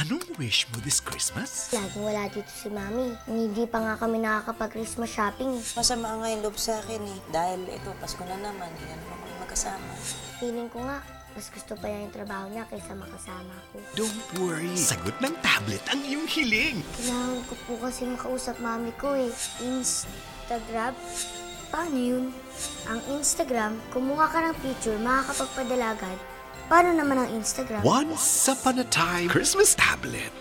Anong wish mo this Christmas? Laging wala dito si Mami. Hindi pa nga kami nakakapag-Christmas shopping. Masama nga yung loob sa akin eh. Dahil ito, Pasko na naman. Hindi na naman kami magkasama. Feeling ko nga, mas gusto pa niya yung trabaho niya kaysa makasama ko. Don't worry. Sagot ng tablet ang iyong hiling. Kailangan ko po kasi makausap Mami ko eh. Instagram? Paano yun? Ang Instagram, kumuha ka ng picture, makakapagpadala agad. Paano naman ang Instagram? Once upon a time, Christmas tablet.